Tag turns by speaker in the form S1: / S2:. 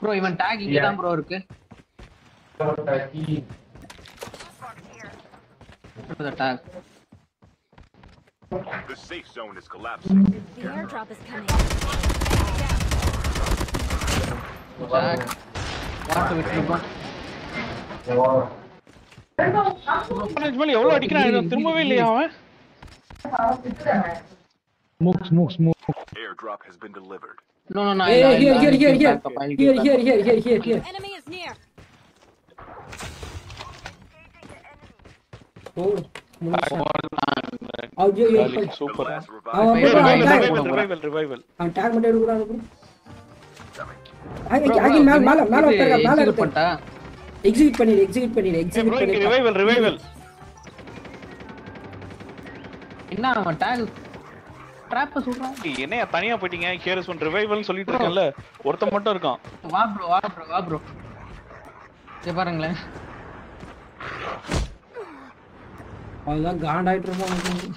S1: Bro இவன் take இங்க தான் ப்ரோ இருக்கு take
S2: The safe zone is collapsing.
S3: The airdrop is coming.
S1: Take வாட்டு விட்டுருப்பா
S4: மேல எவ்வளவு அடிக்கிறான் இவன் திரும்பவே இல்லையா அவன்
S5: Smoke, smoke, smoke.
S2: Airdrop has been delivered.
S1: No no no
S6: Hey, here, here, here, here. Here, here, here, here, here, here.
S3: Enemy is near.
S6: Oh, ஐயோ, ஐயோ, ஐயோ.
S2: The
S4: சூப்பர்
S2: last
S6: அவன்
S2: revived
S6: bro, அவன் tag-
S4: ரிவைவல் ரிவைவல் ரிவைவல்
S6: அவன் tag மட்டும் எடுக்கிறான் bro. அங்க- அங்க மேல மேல மேல உட்காருங்க, மேல
S1: எக்ஸிக்யூட்
S6: இருக்கு
S1: பண்ணிட்டா
S6: எக்ஸிக்யூட் பண்ணிடு எக்ஸிக்யூட் பண்ணிடு
S4: ப்ரோ
S6: எக்ஸிக்யூட்
S4: இங்க
S6: பண்ணிடு
S4: ரிவைவல் ரிவைவல்
S1: என்ன அவன் டேக் ட்ராப்ப சொல்றான்
S4: என்னையா தனியா போயிட்டீங்க? ஹியர் ஒன் ரிவைவல்னு சொல்லிட்டு இருக்கேன்ல. ஒருத்தன் மட்டும் இருக்கான்.
S1: வா ப்ரோ வா ப்ரோ வா ப்ரோ இங்க பாருங்களேன்.
S6: அவன்தான் காண்டாயிட்டு இருப்பான்